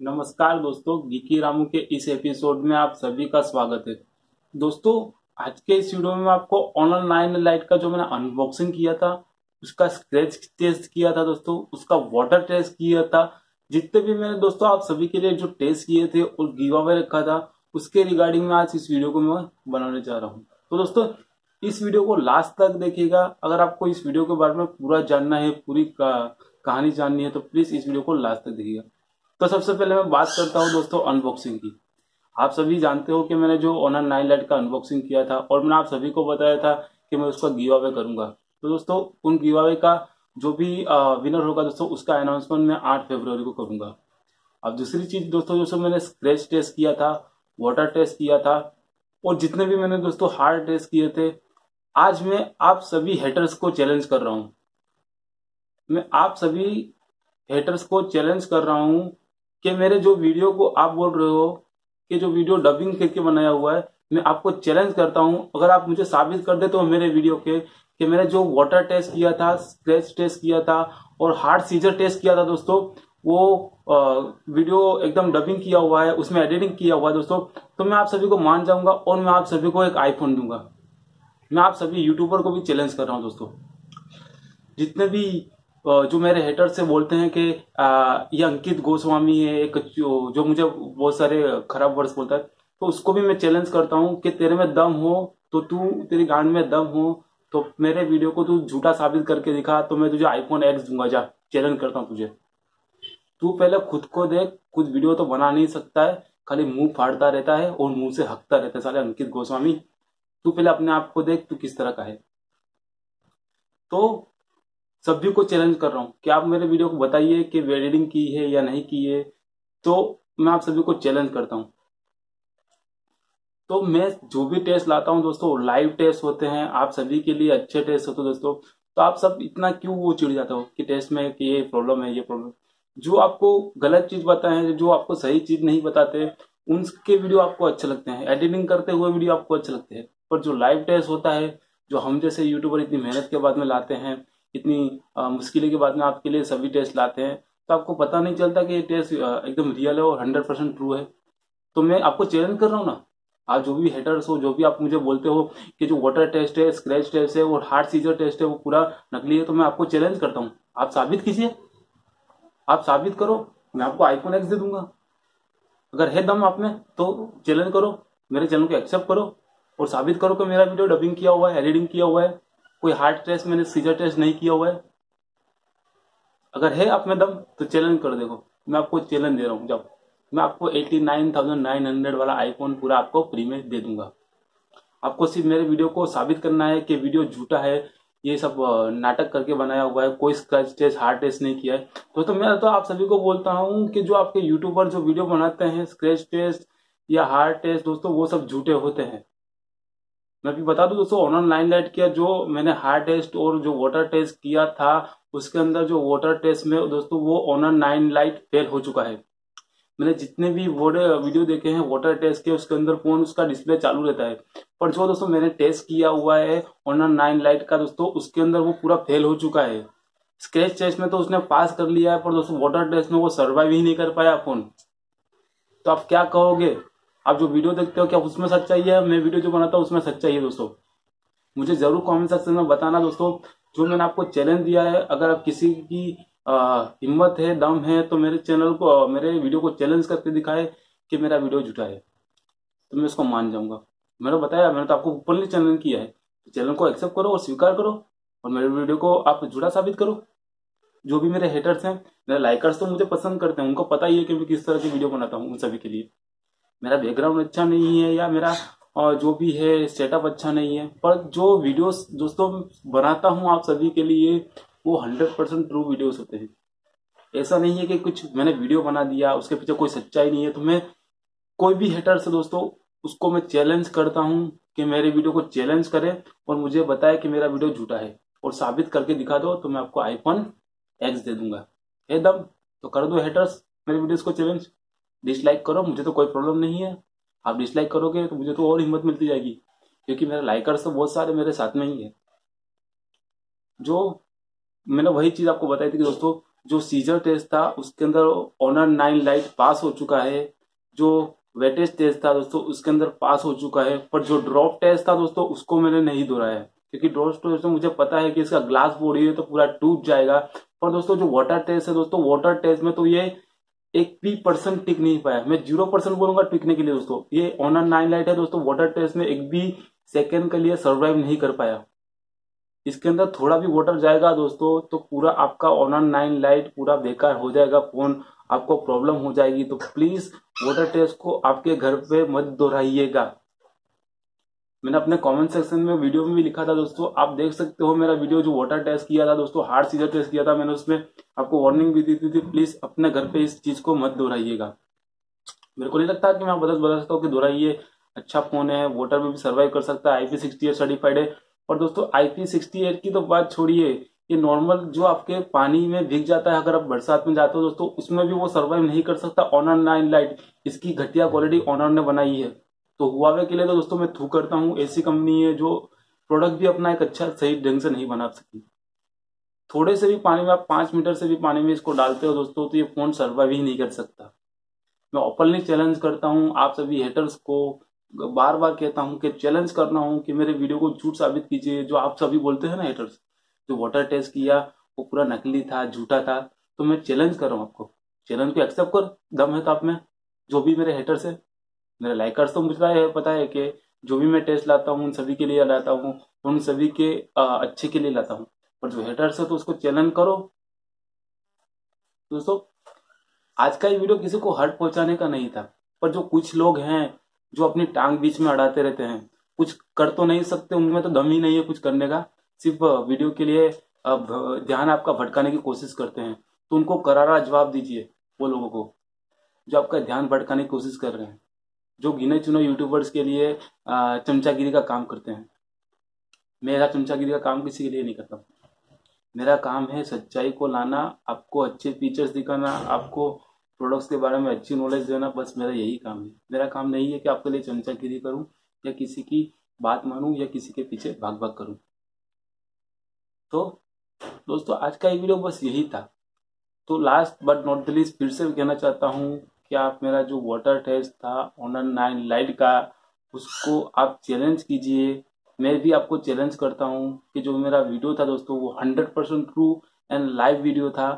नमस्कार दोस्तों, गिकी रामू के इस एपिसोड में आप सभी का स्वागत है। दोस्तों, आज के इस वीडियो में आपको ऑनर नाइन लाइट का जो मैंने अनबॉक्सिंग किया था, उसका स्क्रैच टेस्ट किया था दोस्तों, उसका वाटर टेस्ट किया था। जितने भी मैंने दोस्तों आप सभी के लिए जो टेस्ट किए थे और गिवा में रखा था, उसके रिगार्डिंग में आज इस वीडियो को मैं बनाने जा रहा हूँ। तो दोस्तों, इस वीडियो को लास्ट तक देखिएगा। अगर आपको इस वीडियो के बारे में पूरा जानना है, पूरी कहानी जाननी है तो प्लीज़ इस वीडियो को लास्ट तक देखिएगा। तो सबसे पहले मैं बात करता हूँ दोस्तों अनबॉक्सिंग की। आप सभी जानते हो कि मैंने जो ऑनर नाइन लाइट का अनबॉक्सिंग किया था और मैंने आप सभी को बताया था कि मैं उसका गिव अवे करूँगा। तो दोस्तों, उन गिव अवे का जो भी विनर होगा दोस्तों, उसका अनाउंसमेंट मैं आठ फेब्रुवरी को करूँगा। अब दूसरी चीज़ दोस्तों दोस्तों मैंने स्क्रेच टेस्ट किया था वाटर टेस्ट किया था, और जितने भी मैंने दोस्तों हार्ड टेस्ट किए थे, आज मैं आप सभी हेटर्स को चैलेंज कर रहा हूँ। मैं आप सभी हेटर्स को चैलेंज कर रहा हूँ कि मेरे जो वीडियो को आप बोल रहे हो कि जो वीडियो डबिंग करके बनाया हुआ है मैं आपको चैलेंज करता हूँ। अगर आप मुझे साबित कर दे तो मेरे वीडियो के कि मैंने जो वाटर टेस्ट किया था स्क्रेच टेस्ट किया था और हार्ड सीजर टेस्ट किया था दोस्तों वो आ, वीडियो एकदम डबिंग किया हुआ है उसमें एडिटिंग किया हुआ है दोस्तों तो मैं आप सभी को मान जाऊँगा और मैं आप सभी को एक आईफोन दूँगा। मैं आप सभी यूट्यूबर को भी चैलेंज कर रहा हूँ दोस्तों। जितने भी जो मेरे हेटर से बोलते हैं कि ये अंकित गोस्वामी है एक जो, जो मुझे बहुत सारे खराब वर्ड्स बोलता है तो उसको भी मैं चैलेंज करता हूँ कि तेरे में दम हो तो तू तेरी गांड में दम हो तो मेरे वीडियो को तू झूठा साबित करके दिखा तो मैं तुझे आईफोन एक्स दूँगा जा चैलेंज करता हूँ तुझे। तू पहले खुद को देख कुछ वीडियो तो बना नहीं सकता है खाली मुँह फाड़ता रहता है और मुँह से हकता रहता है साले अंकित गोस्वामी। तू पहले अपने आप को देख तू किस तरह का है। तो सभी को चैलेंज कर रहा हूँ। कि आप मेरे वीडियो को बताइए कि एडिटिंग की है या नहीं की है? तो मैं आप सभी को चैलेंज करता हूँ। तो मैं जो भी टेस्ट लाता हूँ दोस्तों लाइव टेस्ट होते हैं। आप सभी के लिए अच्छे टेस्ट होते हैं दोस्तों। तो आप सब इतना क्यों वो चिड़ जाते हो कि टेस्ट में कि ये प्रॉब्लम है, ये प्रॉब्लम जो आपको गलत चीज़ बताए जो आपको सही चीज़ नहीं बताते, उनके वीडियो आपको अच्छे लगते हैं। एडिटिंग करते हुए वीडियो आपको अच्छे लगते हैं। पर जो लाइव टेस्ट होता है, जो हम जैसे यूट्यूबर इतनी मेहनत के बाद में लाते हैं इतनी मुश्किल के बाद में आपके लिए सभी टेस्ट लाते हैं। तो आपको पता नहीं चलता कि ये टेस्ट एकदम रियल है और हंड्रेड परसेंट ट्रू है। तो मैं आपको चैलेंज कर रहा हूँ ना? आप जो भी हेटर्स हो, जो भी आप मुझे बोलते हो कि जो वाटर टेस्ट है स्क्रैच टेस्ट है, और हार्ड सीजर टेस्ट है, वो पूरा नकली है तो मैं आपको चैलेंज करता हूँ। आप साबित कीजिए। आप साबित करो। मैं आपको आईफोन एक्स दे दूँगा। अगर है दम आप में तो चैलेंज करो। मेरे चैनल को एक्सेप्ट करो। और साबित करो कि मेरा वीडियो डबिंग किया हुआ है एडिटिंग किया हुआ है। कोई हार्ड टेस्ट मैंने सीजर टेस्ट नहीं किया हुआ है। अगर है आप में दम तो चैलेंज कर देखो। मैं आपको चैलेंज दे रहा हूँ जब मैं आपको eighty nine thousand nine hundred वाला आईफोन पूरा आपको फ्री में दे दूँगा। आपको सिर्फ़ मेरे वीडियो को साबित करना है कि वीडियो झूठा है, ये सब नाटक करके बनाया हुआ है, कोई स्क्रैच टेस्ट हार्ड टेस्ट नहीं किया है। तो तो मैं तो आप सभी को बोलता हूँ कि जो आपके यूट्यूबर जो वीडियो बनाते हैं स्क्रैच टेस्ट या हार्ड टेस्ट दोस्तों, वो सब झूठे होते हैं। मैं भी बता दूँ दोस्तों ऑनर लाइन लाइट किया, जो मैंने हार्ड टेस्ट और जो वाटर टेस्ट किया था, उसके अंदर जो वाटर टेस्ट में दोस्तों वो ऑनर नाइन लाइट फेल हो चुका है। मैंने जितने भी वीडियो देखे हैं वाटर टेस्ट के, उसके अंदर फ़ोन उसका डिस्प्ले चालू रहता है। पर जो दोस्तों मैंने टेस्ट किया हुआ है ऑनर नाइन लाइट का दोस्तों, उसके अंदर वो पूरा फेल हो चुका है। स्क्रेच टेस्ट में तो उसने पास कर लिया है, पर दोस्तों वाटर टेस्ट में वो सर्वाइव ही नहीं कर पाया फ़ोन तो आप क्या कहोगे? आप जो वीडियो देखते हो, क्या उसमें सच्चाई है? मैं वीडियो जो बनाता हूँ, उसमें सच्चाई है दोस्तों। मुझे ज़रूर कमेंट सेक्शन में बताना दोस्तों, जो मैंने आपको चैलेंज दिया है, अगर आप किसी की हिम्मत है, दम है तो मेरे चैनल को, मेरे वीडियो को चैलेंज करके दिखाए कि मेरा वीडियो झूठा है। तो मैं उसको मान जाऊँगा। मैंने बताया, मैंने तो आपको ओपनली चैलेंज किया है। तो चैनल को एक्सेप्ट करो और स्वीकार करो और मेरे वीडियो को आप झूठा साबित करो। जो भी मेरे हेटर्स हैं, मेरे लाइकर्स तो मुझे पसंद करते हैं, उनको पता ही है कि मैं किस तरह की वीडियो बनाता हूँ उन सभी के लिए। मेरा बैकग्राउंड अच्छा नहीं है या मेरा जो भी है सेटअप अच्छा नहीं है। पर जो वीडियोस दोस्तों बनाता हूँ आप सभी के लिए, वो हंड्रेड परसेंट ट्रू वीडियोस होते हैं। ऐसा नहीं है कि कुछ मैंने वीडियो बना दिया, उसके पीछे कोई सच्चाई नहीं है। तो मैं, कोई भी हेटर से दोस्तों, उसको मैं चैलेंज करता हूँ कि मेरे वीडियो को चैलेंज करे और मुझे बताए कि मेरा वीडियो झूठा है। और साबित करके दिखा दो तो मैं आपको आईफोन एक्स दे दूँगा। एकदम तो कर दो हेटर्स मेरे वीडियोस को चैलेंज डिसलाइक करो, मुझे तो कोई प्रॉब्लम नहीं है। आप डिसलाइक करोगे तो मुझे तो और हिम्मत मिलती जाएगी, क्योंकि मेरे लाइकर्स तो बहुत सारे मेरे साथ में ही है। जो मैंने वही चीज़ आपको बताई थी कि दोस्तों, जो सीजर टेस्ट था, उसके अंदर ऑनर नाइन लाइट पास हो चुका है। जो वेटेज टेस्ट था दोस्तों, उसके अंदर पास हो चुका है। पर जो ड्रॉप टेस्ट था दोस्तों, उसको मैंने नहीं दोहराया, क्योंकि ड्रॉप टेस्ट मुझे पता है कि इसका ग्लास बॉडी है तो पूरा टूट जाएगा। पर दोस्तों, जो वाटर टेस्ट है दोस्तों वाटर टेस्ट में तो ये एक भी परसेंट टिक नहीं पाया। मैं ज़ीरो परसेंट बोलूँगा टिकने के लिए दोस्तों। ये ऑनर नाइन लाइट है दोस्तों। वाटर टेस्ट में एक भी सेकेंड के लिए सर्वाइव नहीं कर पाया। इसके अंदर थोड़ा भी वाटर जाएगा दोस्तों तो पूरा आपका ऑनर नाइन लाइट पूरा बेकार हो जाएगा फ़ोन। आपको प्रॉब्लम हो जाएगी। तो प्लीज़ वाटर टेस्ट को आपके घर पे मत दोहराइएगा। मैंने अपने कमेंट सेक्शन में वीडियो में भी लिखा था दोस्तों। आप देख सकते हो मेरा वीडियो जो वाटर टेस्ट किया था दोस्तों हार्ड सीजर टेस्ट किया था मैंने उसमें। आपको वार्निंग भी दी थी थी प्लीज़ अपने घर पे इस चीज़ को मत दोहराइएगा। मेरे को नहीं लगता कि मैं बदल बदल सकता हूँ कि दोहराइए। अच्छा फ़ोन है वाटर में भी सर्वाइव कर सकता है आईपी सिक्सटी एट सर्टिफाइड है। और दोस्तों आईपी सिक्सटी एट की तो बात छोड़िए, ये नॉर्मल जो आपके पानी में भीग जाता है, अगर आप बरसात में जाते हो दोस्तों, उसमें भी वो सर्वाइव नहीं कर सकता। ऑनर नाइन लाइट इसकी घटिया क्वालिटी ऑनर ने बनाई है। तो हुआवे के लिए तो दोस्तों मैं थू करता हूँ। ऐसी कंपनी है जो प्रोडक्ट भी अपना एक अच्छा सही ढंग से नहीं बना सकी थोड़े से भी पानी में आप पाँच मीटर से भी पानी में इसको डालते हो दोस्तों तो ये फ़ोन सर्वाइव ही नहीं कर सकता। मैं ओपनली चैलेंज करता हूँ, आप सभी हेटर्स को बार बार कहता हूँ कि चैलेंज करना हूँ कि मेरे वीडियो को झूठ साबित कीजिए, जो आप सभी बोलते हैं ना हेटर्स जो वाटर टेस्ट किया, वो पूरा नकली था, झूठा था तो मैं चैलेंज कर रहा हूँ आपको। चैलेंज को एक्सेप्ट कर, दम है तो आप में, जो भी मेरे हेटर्स है मेरे लाइकर्स तो मुझे पता है कि जो भी मैं टेस्ट लाता हूँ, उन सभी के लिए लाता हूँ, उन सभी के अच्छे के लिए लाता हूँ। पर जो हेटर्स है तो उसको चैलेंज करो। दोस्तों, आज का ये वीडियो किसी को हर्ट पहुँचाने का नहीं था, पर जो कुछ लोग हैं, जो अपनी टांग बीच में अड़ाते रहते हैं, कुछ कर तो नहीं सकते, उनमें तो दम ही नहीं है कुछ करने का। सिर्फ़ वीडियो के लिए ध्यान आपका भटकाने की कोशिश करते हैं। तो उनको करारा जवाब दीजिए वो लोगों को, जो आपका ध्यान भटकाने की कोशिश कर रहे हैं। जो गिने चुने यूट्यूबर्स के लिए चमचागिरी का काम करते हैं। मेरा चमचागिरी का काम किसी के लिए नहीं करता। मेरा काम है सच्चाई को लाना, आपको अच्छे फीचर्स दिखाना, आपको प्रोडक्ट्स के बारे में अच्छी नॉलेज देना, बस मेरा यही काम है। मेरा काम नहीं है कि आपके लिए चमचागिरी करूँ, या किसी की बात मानूं, या किसी के पीछे भाग भाग करूँ। तो दोस्तों, आज का ये वीडियो बस यही था। तो last but not the least फिर से कहना चाहता हूँ कि आप मेरा जो वाटर टेस्ट था ऑनर नाइन लाइट का, उसको आप चैलेंज कीजिए। मैं भी आपको चैलेंज करता हूँ कि जो मेरा वीडियो था दोस्तों, वो hundred percent true and live video था।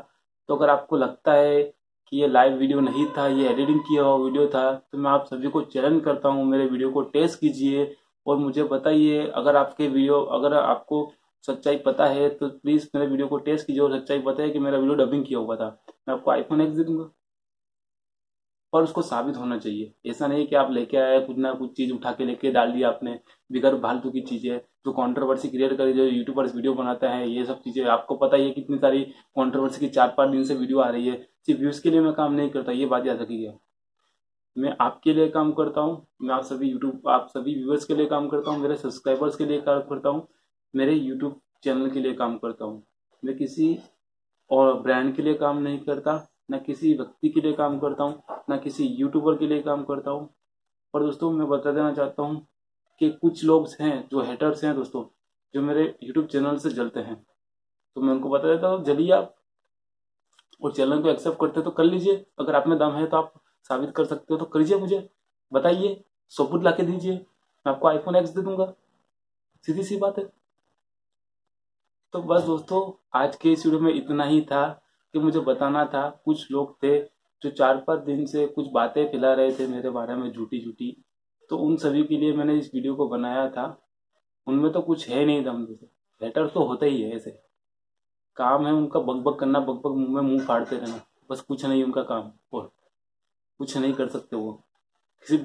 तो अगर आपको लगता है कि ये लाइव वीडियो नहीं था, ये एडिटिंग किया हुआ वीडियो था तो मैं आप सभी को चैलेंज करता हूँ, मेरे वीडियो को टेस्ट कीजिए और मुझे बताइए, अगर आपके वीडियो अगर आपको सच्चाई पता है तो प्लीज़ मेरे वीडियो को टेस्ट कीजिए और सच्चाई पता है कि मेरा वीडियो डबिंग किया हुआ था। मैं आपको आईफोन एक्स दूँगा। और उसको साबित होना चाहिए। ऐसा नहीं कि आप लेके आए, कुछ ना कुछ चीज़ उठा के लेके डाल दिया आपने, बिगर फालतू की चीज़ें। जो कंट्रोवर्सी क्रिएट करे जो यूट्यूबर्स वीडियो बनाता है, ये सब चीज़ें, आपको पता ही है कितनी सारी कंट्रोवर्सी की चार पाँच दिन से वीडियो आ रही है। सिर्फ़ व्यूज़ के लिए मैं काम नहीं करता, ये बात याद रखिएगा। मैं आपके लिए काम करता हूँ, मैं आप सभी यूट्यूब आप सभी व्यूअर्स के लिए काम करता हूँ, मेरे सब्सक्राइबर्स के लिए काम करता हूँ, मेरे यूट्यूब चैनल के लिए काम करता हूँ। मैं किसी और ब्रांड के लिए काम नहीं करता न किसी व्यक्ति के लिए काम करता हूँ, ना किसी यूट्यूबर के लिए काम करता हूँ। और दोस्तों, मैं बता देना चाहता हूँ कि कुछ लोग हैं जो हेटर्स हैं दोस्तों, जो मेरे यूट्यूब चैनल से जलते हैं। तो मैं उनको बता देता हूँ जलिए आप और चैनल को एक्सेप्ट करते तो कर लीजिए। अगर आप में दम है तो आप साबित कर सकते हो तो करिए मुझे। बताइए, सबूत ला दीजिए। मैं आपको आईफोन एक्स दे दूँगा। सीधी सी बात है। तो बस दोस्तों, आज के इस वीडियो में इतना ही था। कि मुझे बताना था। कुछ लोग थे जो चार पाँच दिन से कुछ बातें फैला रहे थे मेरे बारे में झूठी झूठी तो उन सभी के लिए मैंने इस वीडियो को बनाया था। उनमें तो कुछ है नहीं दम जैसे लेटर तो होता ही है ऐसे। काम है उनका बग बग करना बग बग मुँह में मुँह फाड़ते रहना। बस कुछ नहीं उनका काम, और कुछ नहीं कर सकते वो। किसी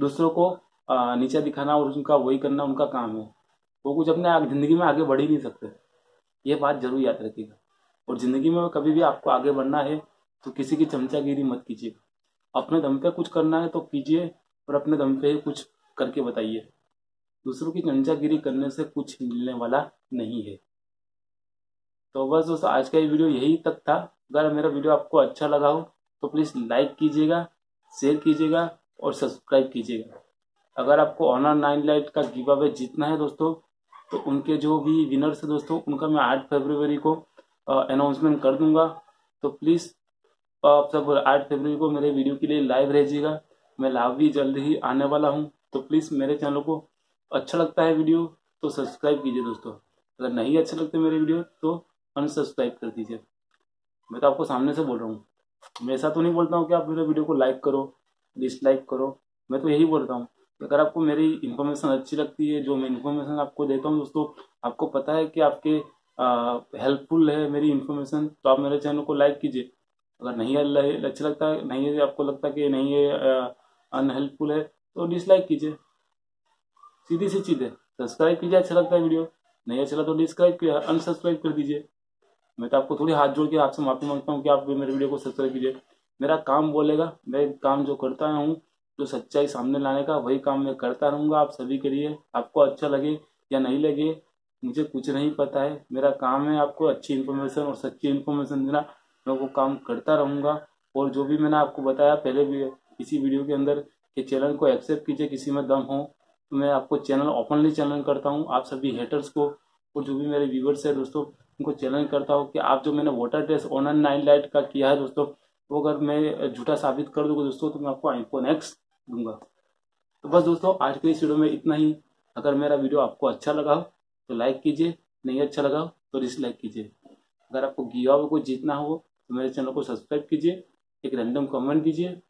दूसरों को नीचा दिखाना और उनका वही करना उनका काम है। वो कुछ अपने ज़िंदगी में आगे बढ़ ही नहीं सकते। ये बात ज़रूर याद रखिएगा। और ज़िंदगी में कभी भी आपको आगे बढ़ना है तो किसी की चमचागिरी मत कीजिए। अपने दम पे कुछ करना है तो कीजिए और अपने दम पे कुछ करके बताइए। दूसरों की चमचागिरी करने से कुछ मिलने वाला नहीं है। तो बस दोस्तों, आज का ये वीडियो यही तक था। अगर मेरा वीडियो आपको अच्छा लगा हो तो प्लीज़ लाइक कीजिएगा, शेयर कीजिएगा और सब्सक्राइब कीजिएगा। अगर आपको ऑनर नाइन लाइट का गिव अवे जीतना है दोस्तों तो उनके जो भी विनर्स है दोस्तों, उनका मैं आठ फरवरी को अनाउंसमेंट कर दूँगा। तो प्लीज़ आप सब आठ फरवरी को मेरे वीडियो के लिए लाइव रहिएगा। मैं लाइव भी जल्द ही आने वाला हूँ। तो प्लीज़ मेरे चैनल को अच्छा लगता है वीडियो तो सब्सक्राइब कीजिए दोस्तों। अगर नहीं अच्छे लगते मेरे वीडियो तो अनसब्सक्राइब कर दीजिए। मैं तो आपको सामने से बोल रहा हूँ। मैं ऐसा तो नहीं बोलता हूँ कि आप मेरे वीडियो को लाइक करो डिसलाइक करो। मैं तो यही बोलता हूँ। अगर आपको मेरी इन्फॉर्मेशन अच्छी लगती है, जो मैं इन्फॉर्मेशन आपको देता हूँ दोस्तों, आपको पता है कि आपके हेल्पफुल है मेरी इन्फॉर्मेशन तो आप मेरे चैनल को लाइक कीजिए। अगर नहीं अच्छा लगता है, नहीं आपको लगता कि नहीं ये अनहेल्पफुल है तो डिसलाइक कीजिए। सीधी सी चीज़ है सब्सक्राइब कीजिए अच्छा लगता है वीडियो नहीं अच्छा लगता तो डिसक्राइब किया अनसब्सक्राइब कर दीजिए। मैं तो आपको थोड़ी हाथ जोड़ के आपसे माफ़ी माँगता हूँ कि आप मेरे वीडियो को सब्सक्राइब कीजिए। मेरा काम बोलेगा मैं काम जो करता हूँ, जो सच्चाई सामने लाने का, वही काम मैं करता रहूँगा, आप सभी के लिए। आपको अच्छा लगे या नहीं लगे मुझे कुछ नहीं पता है। मेरा काम है आपको अच्छी इन्फॉर्मेशन और सच्ची इन्फॉर्मेशन देना। मैं वो काम करता रहूँगा। और जो भी मैंने आपको बताया, पहले भी इसी वीडियो के अंदर कि चैनल को एक्सेप्ट कीजिए, किसी में दम हो। तो मैं आपको चैनल ओपनली चैनल करता हूँ, आप सभी हेटर्स को। और जो भी मेरे व्यूवर्स है दोस्तों, उनको चैलेंज करता हूँ कि आप जो मैंने water test on Honor nine lite का किया है दोस्तों, वो अगर मैं झूठा साबित कर दूँगा दोस्तों तो मैं आपको आईफोन एक्स दूँगा। तो बस दोस्तों, आज के इस वीडियो में इतना ही। अगर मेरा वीडियो आपको अच्छा लगा हो तो लाइक कीजिए, नहीं अच्छा लगा हो तो डिसलाइक कीजिए। अगर आपको में को जीतना हो तो मेरे चैनल को सब्सक्राइब कीजिए, एक रैंडम कमेंट दीजिए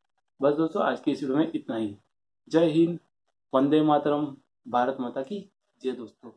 बस दोस्तों, आज के इस वीडियो में इतना ही। जय हिंद, वंदे मातरम, भारत माता की जय दोस्तों।